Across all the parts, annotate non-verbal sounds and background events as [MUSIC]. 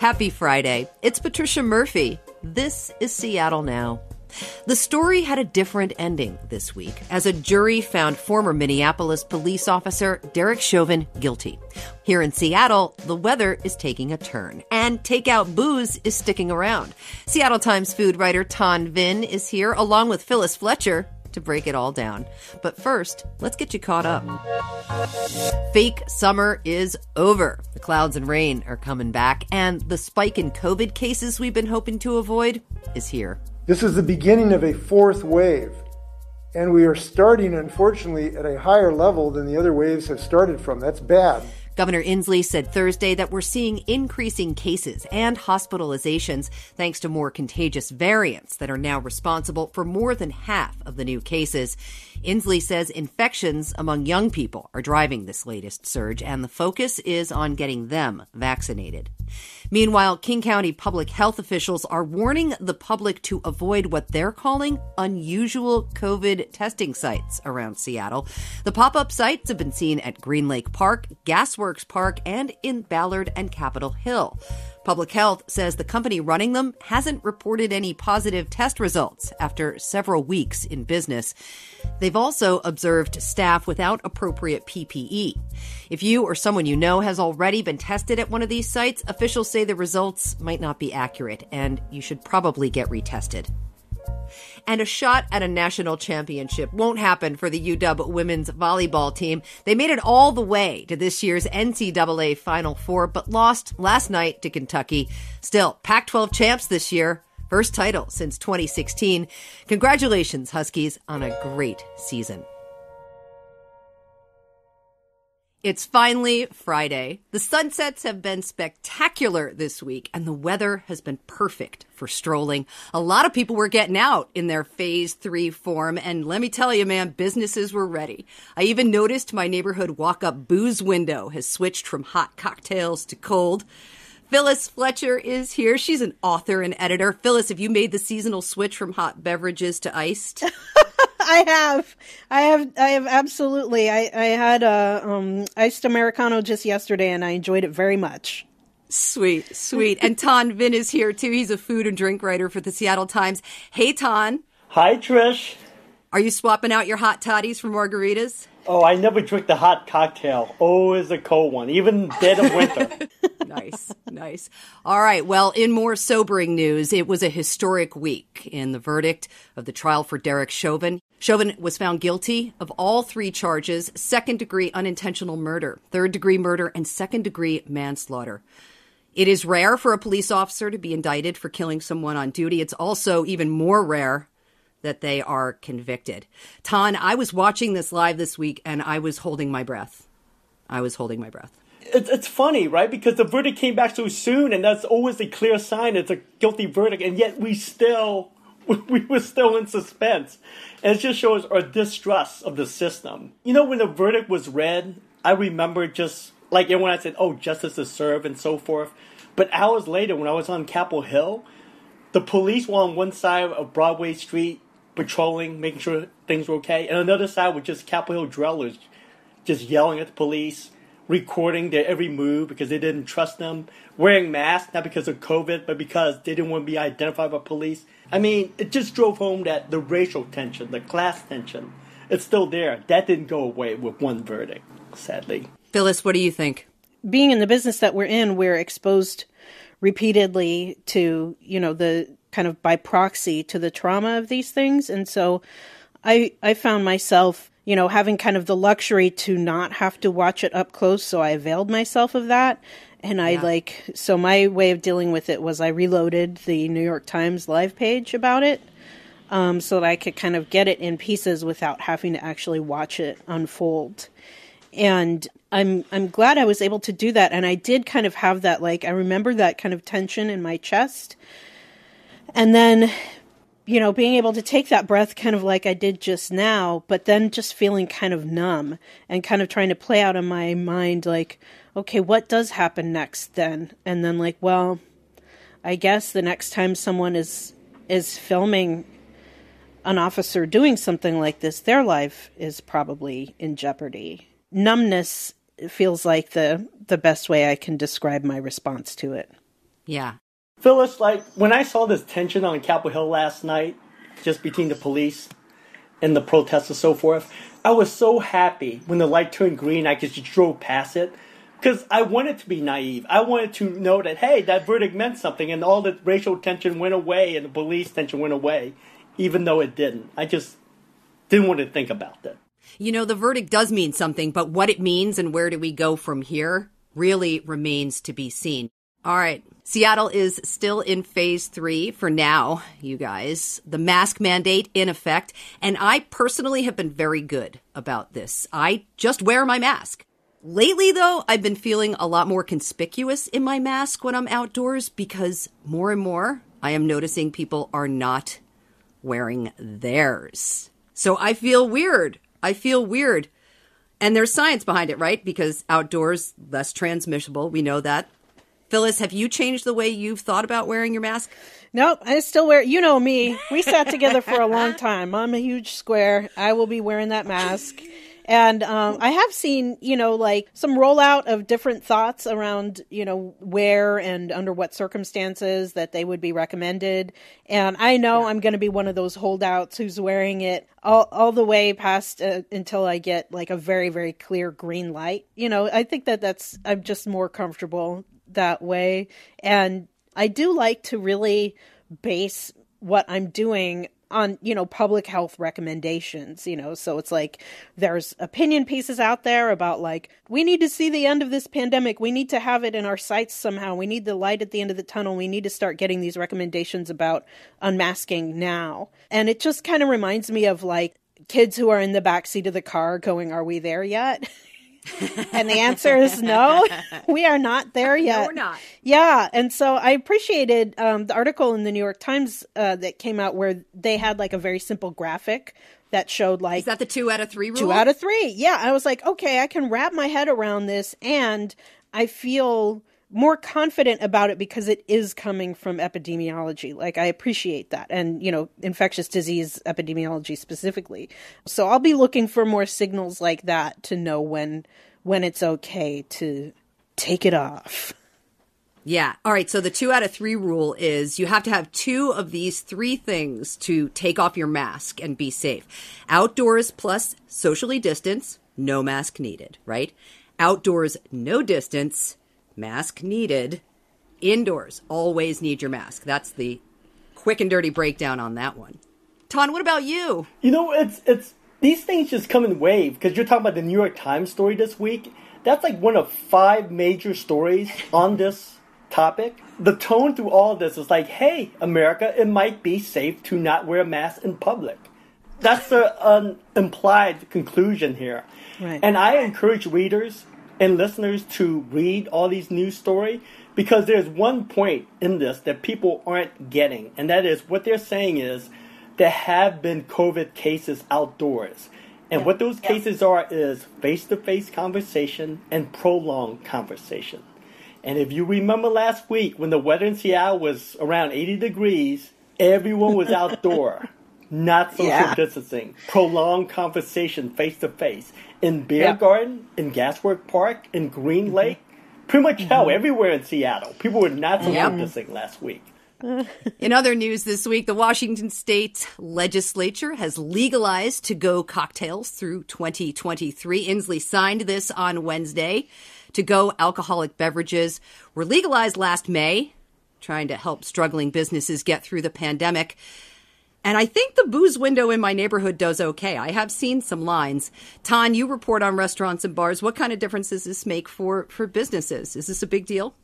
Happy Friday. It's Patricia Murphy. This is Seattle Now. The story had a different ending this week as a jury found former Minneapolis police officer Derek Chauvin guilty. Here in Seattle, the weather is taking a turn and takeout booze is sticking around. Seattle Times food writer Tan Vinh is here along with Phyllis Fletcher to break it all down. But first, let's get you caught up. Fake summer is over. The clouds and rain are coming back, and the spike in COVID cases we've been hoping to avoid is here. This is the beginning of a fourth wave, and we are starting, unfortunately, at a higher level than the other waves have started from. That's bad. Governor Inslee said Thursday that we're seeing increasing cases and hospitalizations thanks to more contagious variants that are now responsible for more than half of the new cases. Inslee says infections among young people are driving this latest surge, and the focus is on getting them vaccinated. Meanwhile, King County public health officials are warning the public to avoid what they're calling unusual COVID testing sites around Seattle. The pop up sites have been seen at Green Lake Park, Gasworks Park, and in Ballard and Capitol Hill. Public Health says the company running them hasn't reported any positive test results after several weeks in business. They've also observed staff without appropriate PPE. If you or someone you know has already been tested at one of these sites, officials say the results might not be accurate and you should probably get retested and a shot at a national championship won't happen for the UW women's volleyball team. They made it all the way to this year's NCAA Final Four, but lost last night to Kentucky. Still, Pac 12 champs this year. First title since 2016. Congratulations, Huskies, on a great season. It's finally Friday. The sunsets have been spectacular this week, and the weather has been perfect for strolling. A lot of people were getting out in their phase three form, and let me tell you, man, businesses were ready. I even noticed my neighborhood walk up booze window has switched from hot cocktails to cold. Phyllis Fletcher is here. She's an author and editor. Phyllis, have you made the seasonal switch from hot beverages to iced? [LAUGHS] I have, I have, I have absolutely. I, I had a um, iced americano just yesterday, and I enjoyed it very much. Sweet, sweet. And Tan Vinh is here too. He's a food and drink writer for the Seattle Times. Hey, Tan. Hi, Trish. Are you swapping out your hot toddies for margaritas? Oh, I never drink the hot cocktail. Always a cold one, even dead of winter. [LAUGHS] nice, nice. All right. Well, in more sobering news, it was a historic week in the verdict of the trial for Derek Chauvin. Chauvin was found guilty of all three charges second degree unintentional murder, third degree murder, and second degree manslaughter. It is rare for a police officer to be indicted for killing someone on duty. It's also even more rare that they are convicted. Tan, I was watching this live this week and I was holding my breath. I was holding my breath. It's, it's funny, right? Because the verdict came back so soon, and that's always a clear sign it's a guilty verdict, and yet we still [LAUGHS] we were still in suspense. And it just shows our distrust of the system. You know, when the verdict was read, I remember just like when I said, "Oh, justice is served" and so forth. But hours later, when I was on Capitol Hill, the police were on one side of Broadway Street patrolling, making sure things were okay, and another side was just Capitol Hill dwellers just yelling at the police, recording their every move because they didn't trust them, wearing masks not because of COVID, but because they didn't want to be identified by police. I mean, it just drove home that the racial tension, the class tension, it's still there. That didn't go away with one verdict, sadly. Phyllis, what do you think? Being in the business that we're in, we're exposed repeatedly to, you know, the kind of by proxy to the trauma of these things. And so I I found myself, you know, having kind of the luxury to not have to watch it up close, so I availed myself of that and I yeah. like, so my way of dealing with it was I reloaded the New York Times live page about it um, so that I could kind of get it in pieces without having to actually watch it unfold. And I'm I'm glad I was able to do that. And I did kind of have that like I remember that kind of tension in my chest. And then you know, being able to take that breath kind of like I did just now, but then just feeling kind of numb and kind of trying to play out in my mind like, okay, what does happen next then? And then like, well, I guess the next time someone is is filming an officer doing something like this, their life is probably in jeopardy. Numbness feels like the the best way I can describe my response to it. Yeah. Phyllis, like when I saw this tension on Capitol Hill last night, just between the police and the protests and so forth, I was so happy when the light turned green. I just drove past it because I wanted to be naive. I wanted to know that hey, that verdict meant something, and all the racial tension went away, and the police tension went away, even though it didn't. I just didn't want to think about that. You know, the verdict does mean something, but what it means and where do we go from here really remains to be seen. All right. Seattle is still in phase three for now, you guys. The mask mandate in effect. And I personally have been very good about this. I just wear my mask. Lately, though, I've been feeling a lot more conspicuous in my mask when I'm outdoors because more and more I am noticing people are not wearing theirs. So I feel weird. I feel weird. And there's science behind it, right? Because outdoors, less transmissible. We know that. Phyllis, have you changed the way you've thought about wearing your mask? Nope, I still wear. You know me. We sat together for a long [LAUGHS] time. I'm a huge square. I will be wearing that mask. And um, I have seen, you know, like some rollout of different thoughts around, you know, where and under what circumstances that they would be recommended. And I know yeah. I'm going to be one of those holdouts who's wearing it all, all the way past uh, until I get like a very, very clear green light. You know, I think that that's, I'm just more comfortable that way. And I do like to really base what I'm doing on you know public health recommendations you know. So it's like there's opinion pieces out there about like we need to see the end of this pandemic. We need to have it in our sights somehow. We need the light at the end of the tunnel. We need to start getting these recommendations about unmasking now. And it just kind of reminds me of like kids who are in the back seat of the car going are we there yet [LAUGHS] and the answer is no, [LAUGHS] we are not there yet. No, we're not. Yeah. And so I appreciated um, the article in the New York Times uh, that came out where they had like a very simple graphic that showed like. Is that the two out of three rule? Two out of three. Yeah. I was like, okay, I can wrap my head around this and I feel more confident about it because it is coming from epidemiology. Like I appreciate that and, you know, infectious disease epidemiology specifically. So I'll be looking for more signals like that to know when when it's okay to take it off. Yeah. All right. So the two out of three rule is you have to have two of these three things to take off your mask and be safe. Outdoors plus socially distance, no mask needed, right? Outdoors, no distance, mask needed. Indoors, always need your mask. That's the quick and dirty breakdown on that one. Tan, what about you? You know, it's it's these things just come in wave because you're talking about the New York Times story this week. That's like one of five major stories on this topic. The tone through all of this is like, hey, America, it might be safe to not wear a mask in public. That's the um, implied conclusion here. Right. And I encourage readers and listeners to read all these news stories because there's one point in this that people aren't getting, and that is what they're saying is there have been COVID cases outdoors. And yeah. what those cases are is face to face conversation and prolonged conversation. And if you remember last week when the weather in Seattle was around 80 degrees, everyone was [LAUGHS] outdoor, not social yeah. distancing, prolonged conversation face to face in Beer yeah. Garden, in Gaswork Park, in Green mm-hmm. Lake, pretty much hell mm-hmm. everywhere in Seattle. People were not yep. distancing last week. [LAUGHS] In other news this week, the Washington state legislature has legalized to go cocktails through 2023. Inslee signed this on Wednesday. To go alcoholic beverages were legalized last May, trying to help struggling businesses get through the pandemic. And I think the booze window in my neighborhood does okay. I have seen some lines. Tan, you report on restaurants and bars. What kind of difference does this make for, for businesses? Is this a big deal?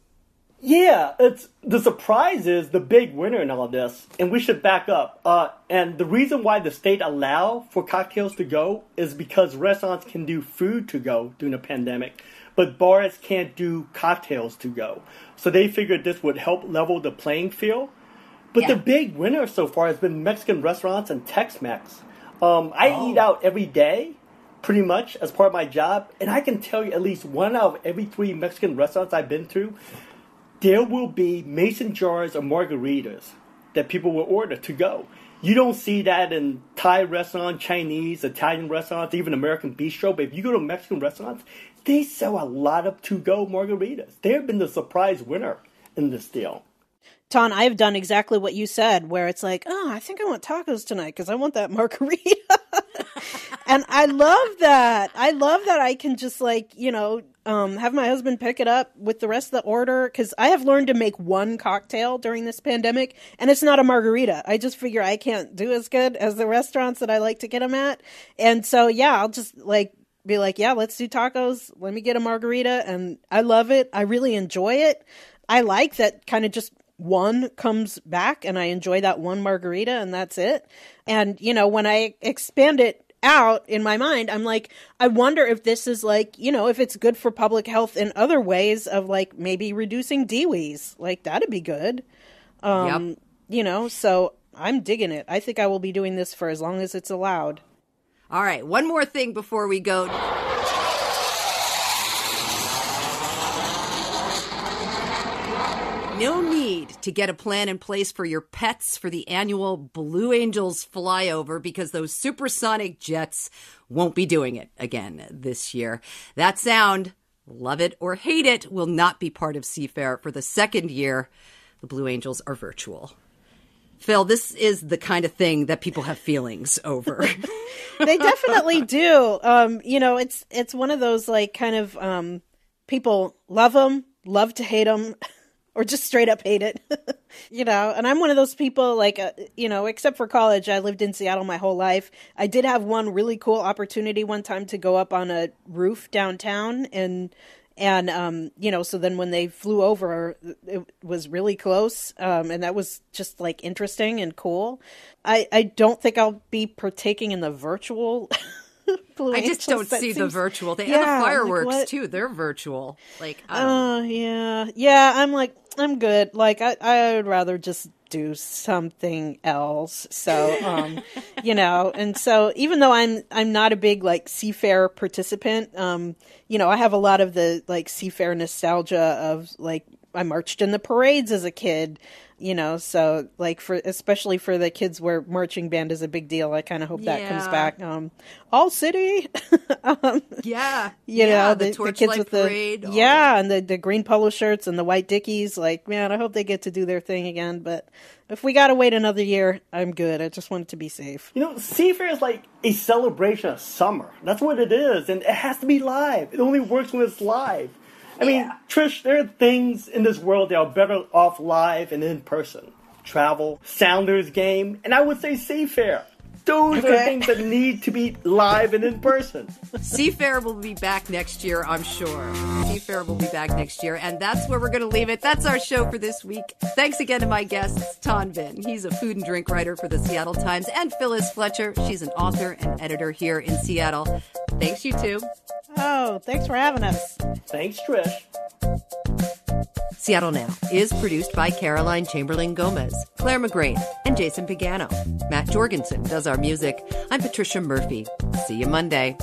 Yeah, it's the surprise is the big winner in all of this, and we should back up. Uh, and the reason why the state allow for cocktails to go is because restaurants can do food to go during the pandemic, but bars can't do cocktails to go. So they figured this would help level the playing field but yeah. the big winner so far has been Mexican restaurants and Tex-Mex. Um, I oh. eat out every day, pretty much as part of my job, and I can tell you at least one out of every three Mexican restaurants I've been to, there will be mason jars of margaritas that people will order to go. You don't see that in Thai restaurants, Chinese, Italian restaurants, even American bistro. But if you go to Mexican restaurants, they sell a lot of to-go margaritas. They have been the surprise winner in this deal. Tan, I've done exactly what you said, where it's like, oh, I think I want tacos tonight because I want that [LAUGHS] margarita. and I love that. I love that I can just like, you know, um, have my husband pick it up with the rest of the order because I have learned to make one cocktail during this pandemic, and it's not a margarita. I just figure I can't do as good as the restaurants that I like to get them at, and so yeah, I'll just like be like, yeah, let's do tacos. Let me get a margarita, and I love it. I really enjoy it. I like that kind of just one comes back and I enjoy that one margarita and that's it. And, you know, when I expand it out in my mind, I'm like, I wonder if this is like, you know, if it's good for public health in other ways of like maybe reducing DWEs. Like, that'd be good. Um, yep. You know, so I'm digging it. I think I will be doing this for as long as it's allowed. All right. One more thing before we go. No need to get a plan in place for your pets for the annual Blue Angels flyover because those supersonic jets won't be doing it again this year. That sound, love it or hate it, will not be part of Seafair for the second year. The Blue Angels are virtual. Phil, this is the kind of thing that people have feelings over. [LAUGHS] they definitely do. Um, you know, it's it's one of those like kind of um, people love them, love to hate them [LAUGHS] or just straight up hate it. [LAUGHS] you know, and I'm one of those people like uh, you know, except for college, I lived in Seattle my whole life. I did have one really cool opportunity one time to go up on a roof downtown and and um you know so then when they flew over it was really close um and that was just like interesting and cool i i don't think i'll be partaking in the virtual [LAUGHS] [LAUGHS] I just don't see seems... the virtual. They yeah, have the fireworks like too. They're virtual. Like, oh uh, yeah, yeah. I'm like, I'm good. Like, I I would rather just do something else. So, um, [LAUGHS] you know, and so even though I'm I'm not a big like Seafair participant, um, you know, I have a lot of the like Seafair nostalgia of like I marched in the parades as a kid you know so like for especially for the kids where marching band is a big deal i kind of hope yeah. that comes back um all city. [LAUGHS] Um, yeah. you yeah, know the, the, the kids with parade, the yeah and the, the green polo shirts and the white dickies like man i hope they get to do their thing again but if we gotta wait another year i'm good i just want it to be safe. You know seafair is like a celebration of summer. That's what it is and it has to be live. It only works when it's live I mean, yeah. Trish, there are things in this world that are better off live and in person. Travel, Sounders game, and I would say Seafair. Those okay. are things that need to be live and in person. [LAUGHS] Seafair will be back next year, I'm sure. Seafair will be back next year, and that's where we're going to leave it. That's our show for this week. Thanks again to my guests, Tan Vinh. He's a food and drink writer for the Seattle Times, and Phyllis Fletcher. She's an author and editor here in Seattle. Thanks, you two. Oh, thanks for having us. Thanks, Trish. Seattle Now is produced by Caroline Chamberlain Gomez, Clare McGrane, and Jason Pagano. Matt Jorgensen does our music. I'm Patricia Murphy. See you Monday.